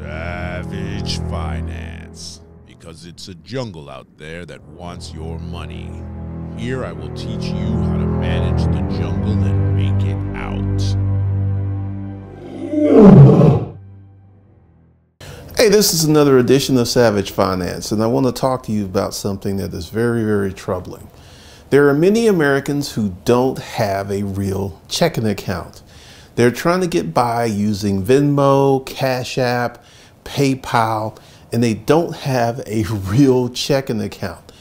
Savage Finance. Because it's a jungle out there that wants your money. Here I will teach you how to manage the jungle and make it out. Hey, this is another edition of Savage Finance, and I want to talk to you about something that is very, very troubling. There are many Americans who don't have a real checking account. They're trying to get by using Venmo, Cash App, PayPal, and they don't have a real checking account.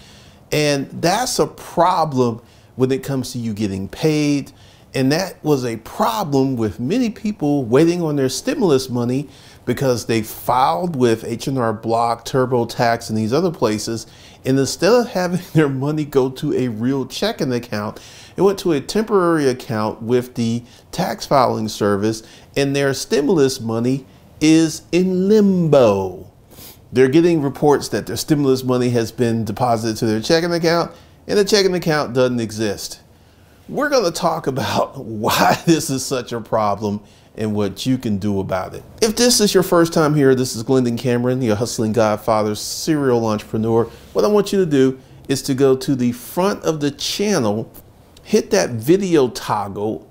And that's a problem when it comes to you getting paid. And that was a problem with many people waiting on their stimulus money because they filed with H&R Block, TurboTax, and these other places. And instead of having their money go to a real checking account, it went to a temporary account with the tax filing service, and their stimulus money is in limbo. They're getting reports that their stimulus money has been deposited to their checking account, and the checking account doesn't exist. We're going to talk about why this is such a problem and what you can do about it. If this is your first time here, this is Glendon Cameron, your hustling godfather, serial entrepreneur. What I want you to do is to go to the front of the channel, hit that video toggle,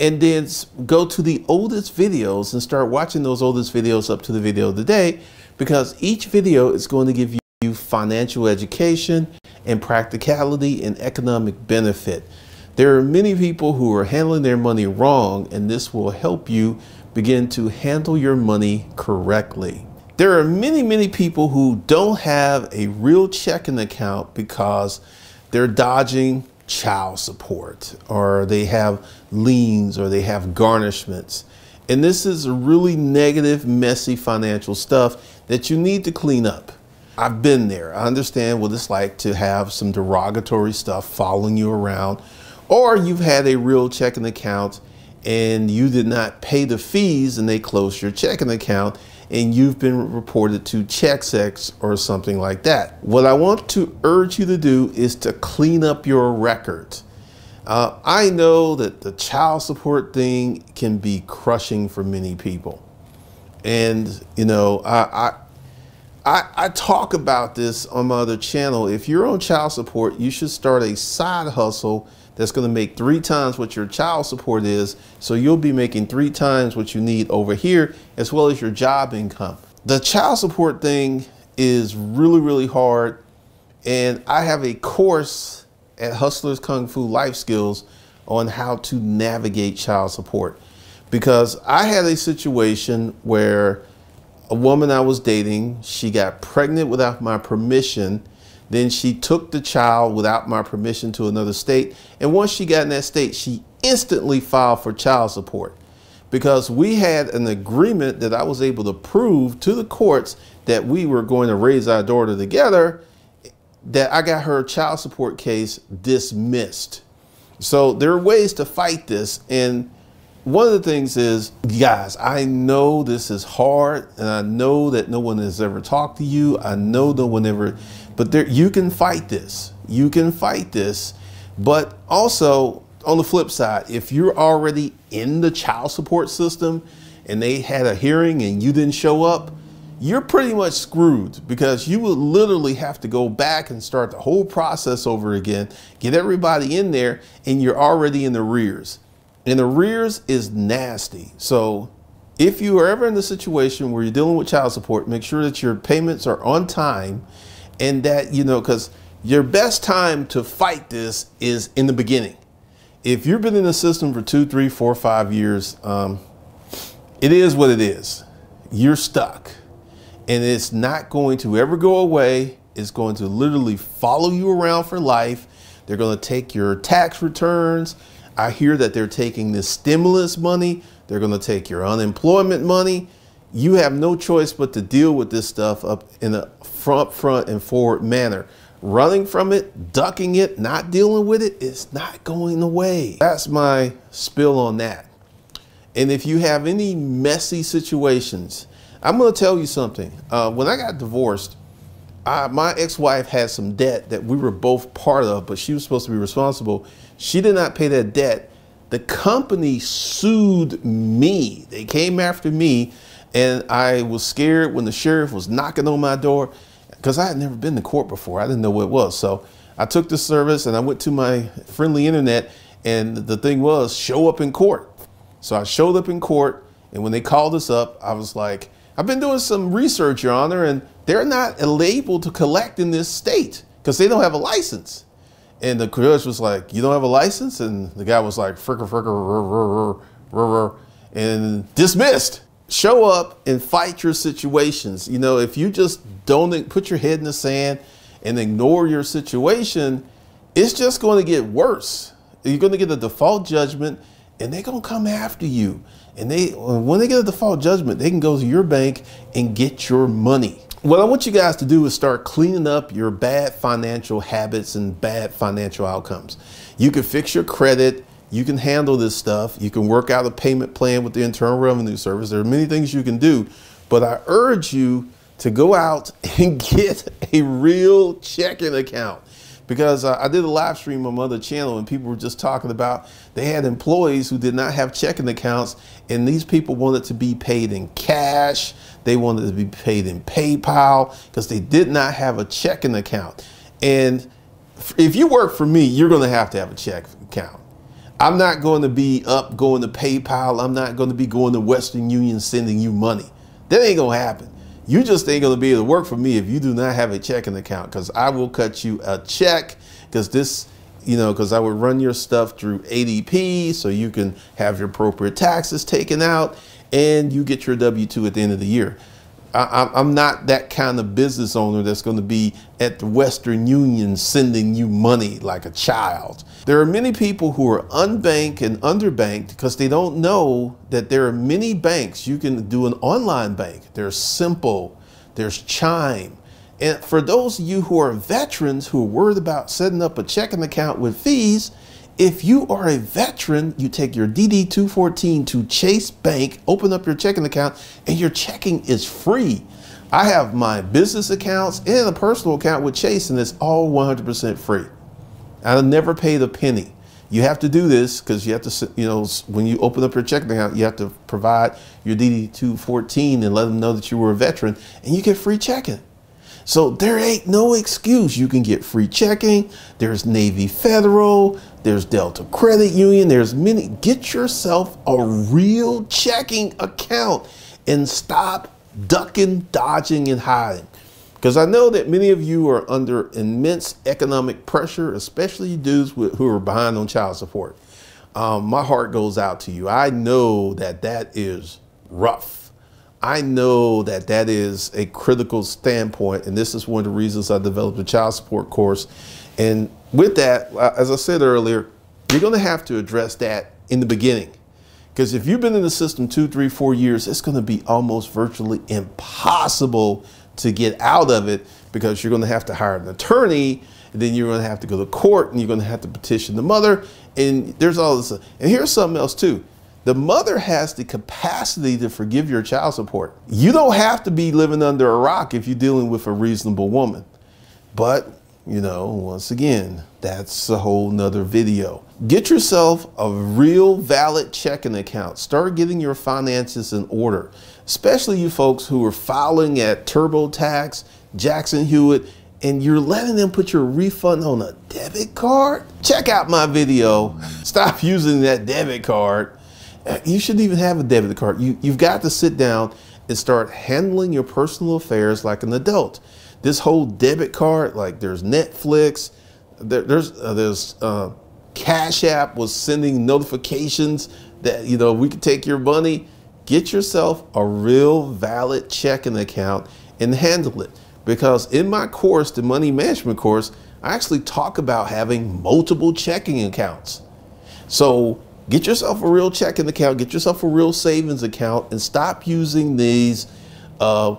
and then go to the oldest videos and start watching those oldest videos up to the video of the day because each video is going to give you financial education and practicality and economic benefit. There are many people who are handling their money wrong, and this will help you begin to handle your money correctly. There are many, many people who don't have a real checking account because they're dodging child support or they have liens or they have garnishments. And this is really negative, messy financial stuff that you need to clean up. I've been there. I understand what it's like to have some derogatory stuff following you around or you've had a real checking account and you did not pay the fees and they closed your checking account and you've been reported to ChexSystems or something like that. What I want to urge you to do is to clean up your record. Uh, I know that the child support thing can be crushing for many people. And, you know, I, I I, I, talk about this on my other channel. If you're on child support, you should start a side hustle that's going to make three times what your child support is. So you'll be making three times what you need over here, as well as your job income. The child support thing is really, really hard. And I have a course at Hustlers Kung Fu Life Skills on how to navigate child support. Because I had a situation where a woman I was dating, she got pregnant without my permission then she took the child without my permission to another state. And once she got in that state, she instantly filed for child support because we had an agreement that I was able to prove to the courts that we were going to raise our daughter together, that I got her child support case dismissed. So there are ways to fight this. And one of the things is, guys, I know this is hard and I know that no one has ever talked to you. I know no one ever but there, you can fight this. You can fight this. But also, on the flip side, if you're already in the child support system and they had a hearing and you didn't show up, you're pretty much screwed because you would literally have to go back and start the whole process over again, get everybody in there, and you're already in the rears. And the rears is nasty. So if you are ever in the situation where you're dealing with child support, make sure that your payments are on time and that, you know, because your best time to fight this is in the beginning. If you've been in the system for two, three, four, five years, um, it is what it is. You're stuck. And it's not going to ever go away. It's going to literally follow you around for life. They're going to take your tax returns. I hear that they're taking this stimulus money. They're going to take your unemployment money you have no choice but to deal with this stuff up in a front, front and forward manner. Running from it, ducking it, not dealing with it, it's not going away. That's my spill on that. And if you have any messy situations, I'm going to tell you something. Uh, when I got divorced, I, my ex-wife had some debt that we were both part of, but she was supposed to be responsible. She did not pay that debt. The company sued me. They came after me And I was scared when the sheriff was knocking on my door because I had never been to court before. I didn't know what it was. So I took the service and I went to my friendly internet and the thing was show up in court. So I showed up in court and when they called us up, I was like, I've been doing some research, Your Honor, and they're not able to collect in this state because they don't have a license. And the judge was like, You don't have a license? And the guy was like, Fricker, fricker, and dismissed. Show up and fight your situations. You know, if you just don't put your head in the sand and ignore your situation, it's just going to get worse. You're going to get a default judgment and they're going to come after you. And they, when they get a default judgment, they can go to your bank and get your money. What I want you guys to do is start cleaning up your bad financial habits and bad financial outcomes. You can fix your credit. You can handle this stuff. You can work out a payment plan with the Internal Revenue Service. There are many things you can do, but I urge you to go out and get a real checking account because I did a live stream on my other channel and people were just talking about they had employees who did not have checking accounts and these people wanted to be paid in cash. They wanted to be paid in PayPal because they did not have a checking account. And if you work for me, you're going to have to have a check account. I'm not going to be up going to PayPal. I'm not going to be going to Western Union sending you money. That ain't going to happen. You just ain't going to be able to work for me if you do not have a checking account because I will cut you a check because this, you know, because I would run your stuff through ADP so you can have your appropriate taxes taken out and you get your W 2 at the end of the year. I, am not that kind of business owner that's going to be at the Western Union sending you money like a child. There are many people who are unbanked and underbanked because they don't know that there are many banks. You can do an online bank. There's Simple, there's Chime. And for those of you who are veterans who are worried about setting up a checking account with fees, if you are a veteran, you take your DD 214 to Chase Bank, open up your checking account, and your checking is free. I have my business accounts and a personal account with Chase, and it's all 100% free. I never paid a penny. You have to do this because you have to, you know, when you open up your checking account, you have to provide your DD 214 and let them know that you were a veteran, and you get free checking. So there ain't no excuse. You can get free checking. There's Navy Federal. There's Delta Credit Union. There's many. Get yourself a real checking account and stop ducking, dodging, and hiding. Because I know that many of you are under immense economic pressure, especially dudes who are behind on child support. Um, my heart goes out to you. I know that that is rough. I know that that is a critical standpoint, and this is one of the reasons I developed a child support course. And with that, as I said earlier, you're going to have to address that in the beginning. Because if you've been in the system two, three, four years, it's going to be almost virtually impossible to get out of it because you're going to have to hire an attorney, and then you're going to have to go to court, and you're going to have to petition the mother, and there's all this. And here's something else too the mother has the capacity to forgive your child support. You don't have to be living under a rock if you're dealing with a reasonable woman. But, you know, once again, that's a whole nother video. Get yourself a real valid checking account. Start getting your finances in order, especially you folks who are filing at TurboTax, Jackson Hewitt, and you're letting them put your refund on a debit card. Check out my video. Stop using that debit card you shouldn't even have a debit card. You, you've got to sit down and start handling your personal affairs like an adult. This whole debit card, like there's Netflix, there, there's uh, there's uh, Cash App was sending notifications that you know we could take your money. Get yourself a real valid checking account and handle it. Because in my course, the money management course, I actually talk about having multiple checking accounts. So Get yourself a real checking account, get yourself a real savings account, and stop using these uh,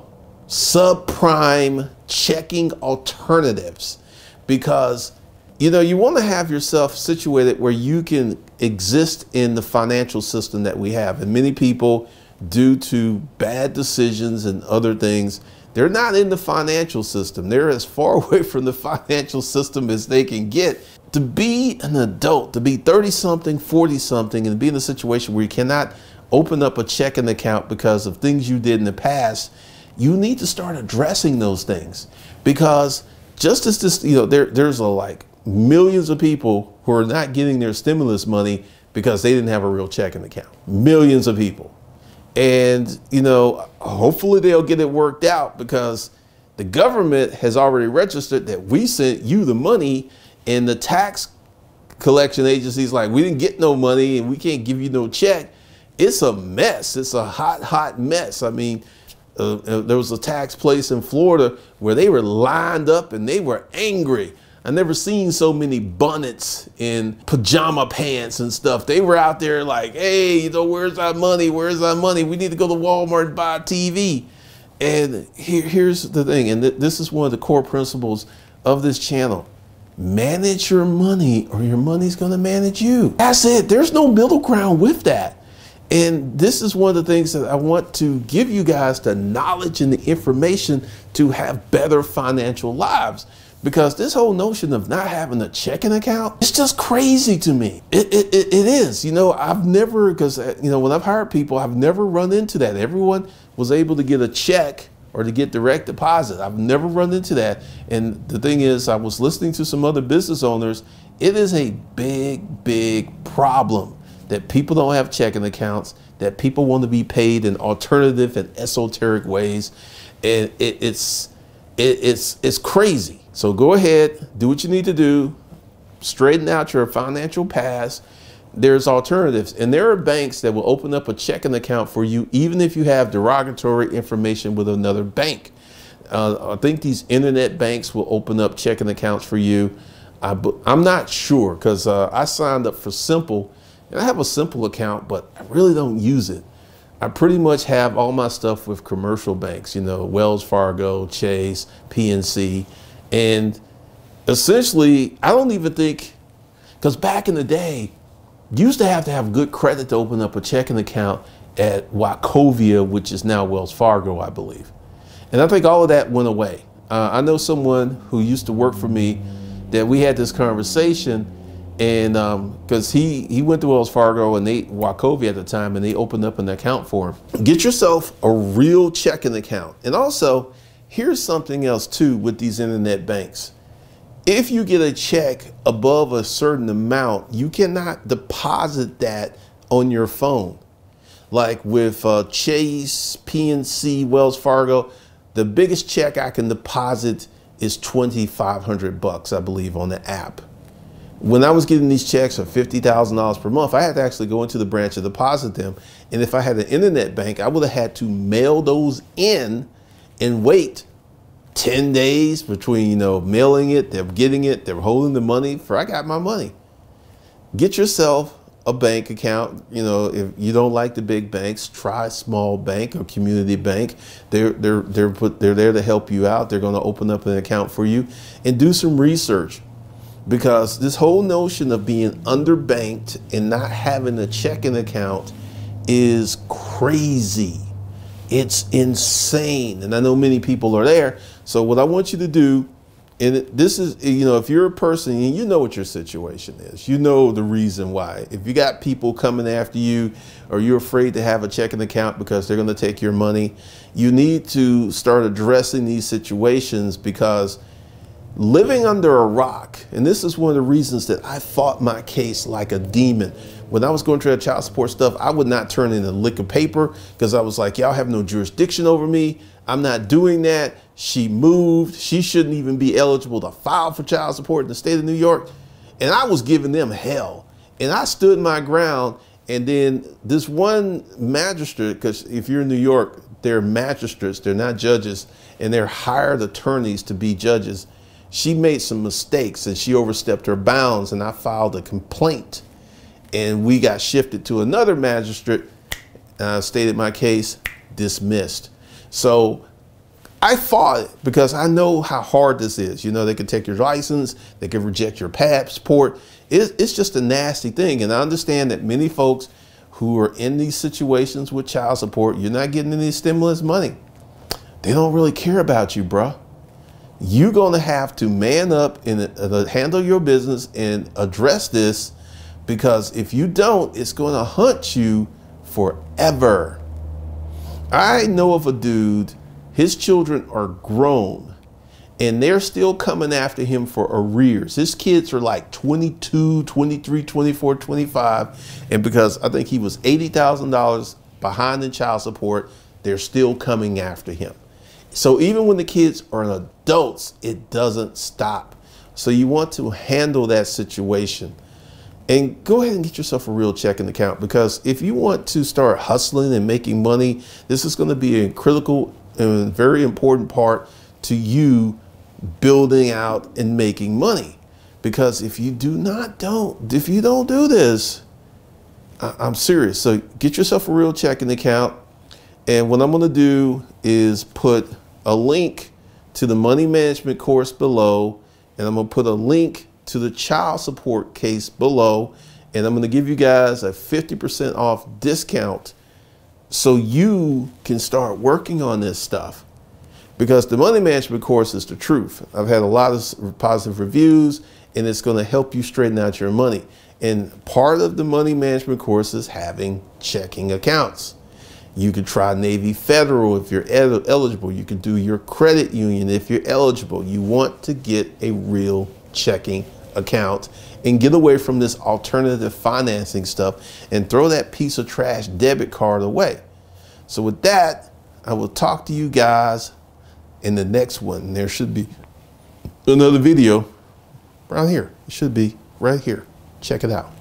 subprime checking alternatives because you know you want to have yourself situated where you can exist in the financial system that we have. And many people due to bad decisions and other things they're not in the financial system. They're as far away from the financial system as they can get to be an adult, to be 30 something, 40 something, and be in a situation where you cannot open up a checking account because of things you did in the past, you need to start addressing those things because just as this, you know, there, there's a, like millions of people who are not getting their stimulus money because they didn't have a real checking account. Millions of people. And, you know, hopefully they'll get it worked out because the government has already registered that we sent you the money and the tax collection agencies like we didn't get no money and we can't give you no check. It's a mess. It's a hot, hot mess. I mean, uh, uh, there was a tax place in Florida where they were lined up and they were angry. I never seen so many bonnets in pajama pants and stuff. They were out there like, hey, you know, where's our money? Where's our money? We need to go to Walmart and buy a TV. And here, here's the thing, and th this is one of the core principles of this channel. Manage your money or your money's gonna manage you. That's it. There's no middle ground with that. And this is one of the things that I want to give you guys the knowledge and the information to have better financial lives. Because this whole notion of not having a checking account, it's just crazy to me. It, it, it, it is. You know, I've never, because, uh, you know, when I've hired people, I've never run into that. Everyone was able to get a check or to get direct deposit. I've never run into that. And the thing is, I was listening to some other business owners. It is a big, big problem that people don't have checking accounts, that people want to be paid in alternative and esoteric ways. And it, it's, it, it's, it's crazy. So go ahead, do what you need to do, straighten out your financial past. There's alternatives. And there are banks that will open up a checking account for you, even if you have derogatory information with another bank. Uh, I think these internet banks will open up checking accounts for you. I, am not sure because uh, I signed up for Simple and I have a simple account, but I really don't use it. I pretty much have all my stuff with commercial banks, you know, Wells Fargo, Chase, PNC. And essentially, I don't even think, because back in the day, you used to have to have good credit to open up a checking account at Wachovia, which is now Wells Fargo, I believe. And I think all of that went away. Uh, I know someone who used to work for me that we had this conversation and because um, he he went to Wells Fargo and they Wachovia at the time, and they opened up an account for him. Get yourself a real checking account, and also here's something else too with these internet banks. If you get a check above a certain amount, you cannot deposit that on your phone. Like with uh, Chase, PNC, Wells Fargo, the biggest check I can deposit is 2,500 bucks, I believe, on the app when I was getting these checks of $50,000 per month, I had to actually go into the branch and deposit them. And if I had an internet bank, I would have had to mail those in and wait 10 days between, you know, mailing it, they're getting it, they're holding the money for I got my money. Get yourself a bank account. You know, if you don't like the big banks, try small bank or community bank. They're they're they're put they're there to help you out. They're going to open up an account for you and do some research because this whole notion of being underbanked and not having a checking account is crazy. It's insane. And I know many people are there. So what I want you to do, and this is, you know, if you're a person and you know what your situation is, you know the reason why. If you got people coming after you or you're afraid to have a checking account because they're going to take your money, you need to start addressing these situations because living under a rock, and this is one of the reasons that I fought my case like a demon. When I was going through that child support stuff, I would not turn in a lick of paper because I was like, y'all have no jurisdiction over me. I'm not doing that. She moved. She shouldn't even be eligible to file for child support in the state of New York. And I was giving them hell. And I stood my ground. And then this one magistrate, because if you're in New York, they're magistrates, they're not judges, and they're hired attorneys to be judges she made some mistakes and she overstepped her bounds and I filed a complaint and we got shifted to another magistrate, uh, stated my case, dismissed. So I fought because I know how hard this is. You know, they can take your license, they can reject your passport. It's, it's just a nasty thing. And I understand that many folks who are in these situations with child support, you're not getting any stimulus money. They don't really care about you, bruh you're going to have to man up and uh, handle your business and address this because if you don't, it's going to hunt you forever. I know of a dude, his children are grown and they're still coming after him for arrears. His kids are like 22, 23, 24, 25. And because I think he was $80,000 behind in child support, they're still coming after him. So even when the kids are adults, it doesn't stop. So you want to handle that situation and go ahead and get yourself a real checking account because if you want to start hustling and making money, this is going to be a critical and very important part to you building out and making money. Because if you do not don't if you don't do this, I'm serious. So get yourself a real checking account. And what I'm going to do is put a link to the money management course below, and I'm going to put a link to the child support case below, and I'm going to give you guys a 50% off discount so you can start working on this stuff. Because the money management course is the truth. I've had a lot of positive reviews, and it's going to help you straighten out your money. And part of the money management course is having checking accounts. You could try Navy Federal if you're eligible. You can do your credit union if you're eligible. You want to get a real checking account and get away from this alternative financing stuff and throw that piece of trash debit card away. So with that, I will talk to you guys in the next one. There should be another video around here. It should be right here. Check it out.